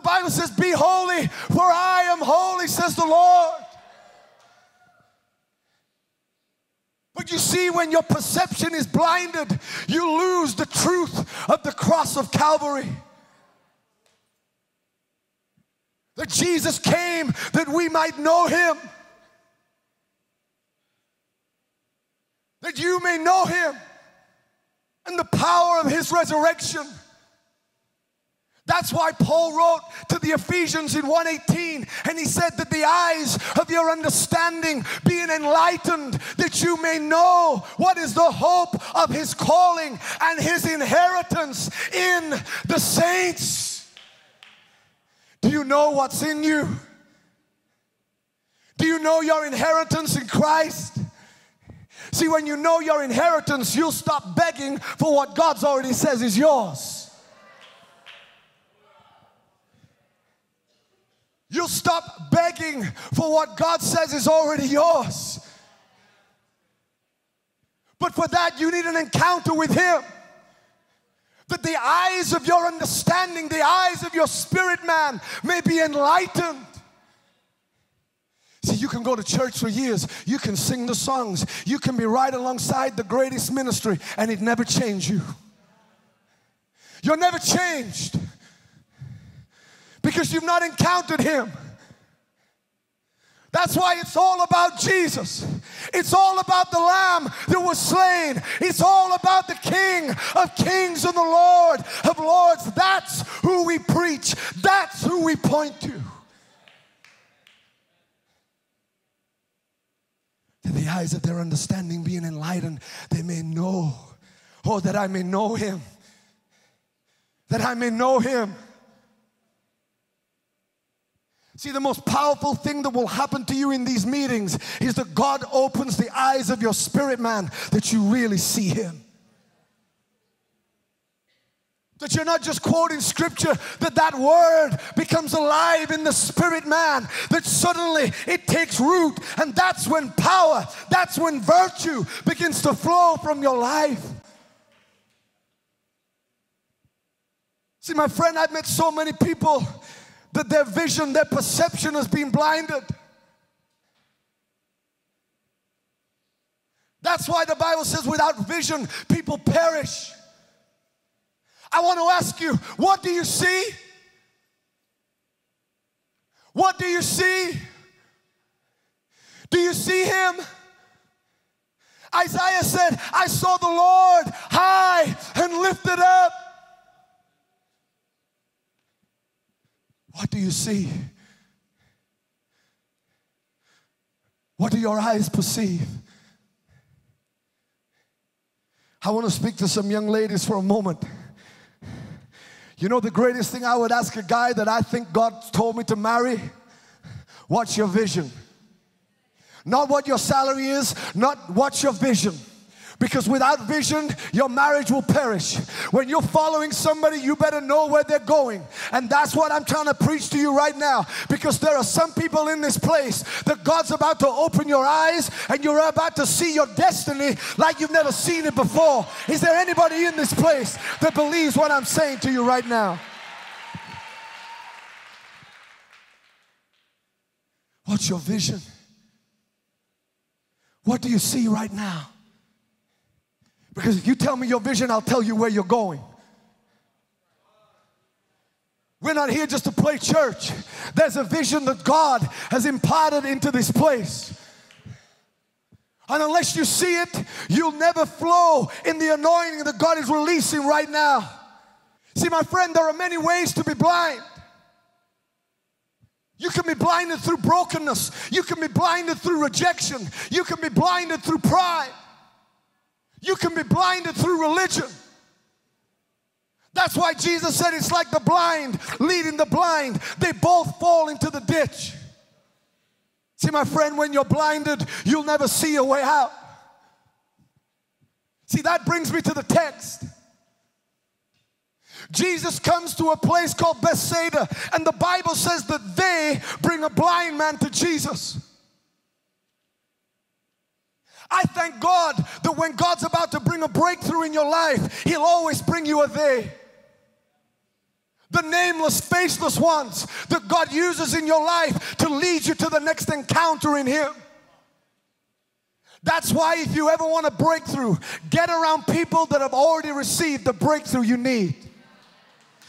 The Bible says, Be holy, for I am holy, says the Lord. But you see, when your perception is blinded, you lose the truth of the cross of Calvary. That Jesus came that we might know him. That you may know him and the power of his resurrection. That's why Paul wrote to the Ephesians in 118 and he said that the eyes of your understanding being enlightened that you may know what is the hope of his calling and his inheritance in the saints. Do you know what's in you? Do you know your inheritance in Christ? See, when you know your inheritance, you'll stop begging for what God's already says is yours. You'll stop begging for what God says is already yours. But for that, you need an encounter with Him. That the eyes of your understanding, the eyes of your spirit man may be enlightened. See, you can go to church for years, you can sing the songs, you can be right alongside the greatest ministry, and it never changed you. You're never changed because you've not encountered Him. That's why it's all about Jesus. It's all about the Lamb that was slain. It's all about the King of Kings and the Lord of Lords. That's who we preach, that's who we point to. That the eyes of their understanding being enlightened, they may know. Oh, that I may know Him. That I may know Him. See, the most powerful thing that will happen to you in these meetings is that God opens the eyes of your spirit man that you really see Him. That you're not just quoting scripture, that that word becomes alive in the spirit man, that suddenly it takes root, and that's when power, that's when virtue begins to flow from your life. See, my friend, I've met so many people that their vision, their perception has been blinded. That's why the Bible says, without vision, people perish. I want to ask you, what do you see? What do you see? Do you see him? Isaiah said, I saw the Lord high and lifted up. What do you see? What do your eyes perceive? I want to speak to some young ladies for a moment. You know, the greatest thing I would ask a guy that I think God told me to marry? What's your vision? Not what your salary is, not what's your vision. Because without vision, your marriage will perish. When you're following somebody, you better know where they're going. And that's what I'm trying to preach to you right now. Because there are some people in this place that God's about to open your eyes and you're about to see your destiny like you've never seen it before. Is there anybody in this place that believes what I'm saying to you right now? What's your vision? What do you see right now? Because if you tell me your vision, I'll tell you where you're going. We're not here just to play church. There's a vision that God has imparted into this place. And unless you see it, you'll never flow in the anointing that God is releasing right now. See, my friend, there are many ways to be blind. You can be blinded through brokenness. You can be blinded through rejection. You can be blinded through pride. You can be blinded through religion. That's why Jesus said it's like the blind leading the blind. They both fall into the ditch. See, my friend, when you're blinded, you'll never see a way out. See, that brings me to the text. Jesus comes to a place called Bethsaida, and the Bible says that they bring a blind man to Jesus. I thank God that when God's about to bring a breakthrough in your life, He'll always bring you a they. The nameless, faceless ones that God uses in your life to lead you to the next encounter in Him. That's why, if you ever want a breakthrough, get around people that have already received the breakthrough you need.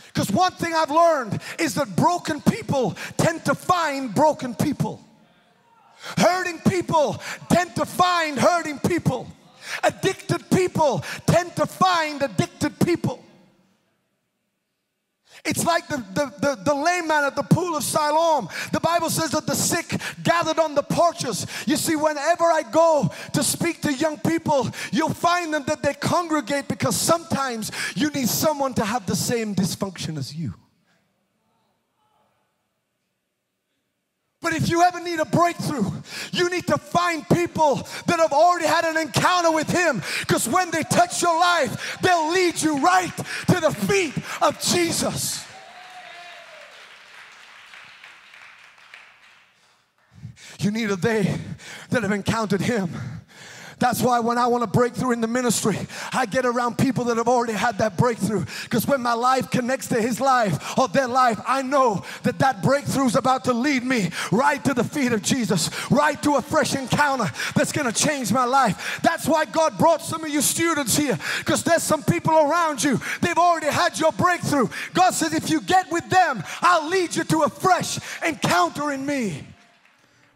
Because one thing I've learned is that broken people tend to find broken people. Hurting people tend to find hurting people. Addicted people tend to find addicted people. It's like the, the, the, the, lame man at the pool of Siloam. The Bible says that the sick gathered on the porches. You see, whenever I go to speak to young people, you'll find them that they congregate because sometimes you need someone to have the same dysfunction as you. But if you ever need a breakthrough, you need to find people that have already had an encounter with Him. Because when they touch your life, they'll lead you right to the feet of Jesus. You need a they that have encountered Him. That's why when I want to break through in the ministry, I get around people that have already had that breakthrough. Because when my life connects to his life or their life, I know that that breakthrough is about to lead me right to the feet of Jesus, right to a fresh encounter that's going to change my life. That's why God brought some of you students here because there's some people around you. They've already had your breakthrough. God says, if you get with them, I'll lead you to a fresh encounter in me.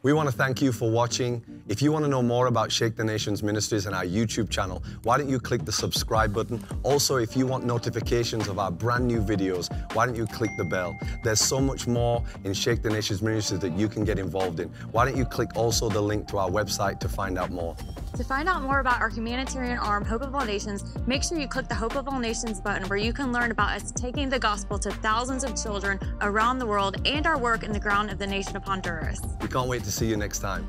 We want to thank you for watching. If you want to know more about Shake the Nations Ministries and our YouTube channel, why don't you click the subscribe button? Also, if you want notifications of our brand new videos, why don't you click the bell? There's so much more in Shake the Nations Ministries that you can get involved in. Why don't you click also the link to our website to find out more? To find out more about our humanitarian arm, Hope of All Nations, make sure you click the Hope of All Nations button where you can learn about us taking the gospel to thousands of children around the world and our work in the ground of the nation of Honduras. We can't wait to see you next time.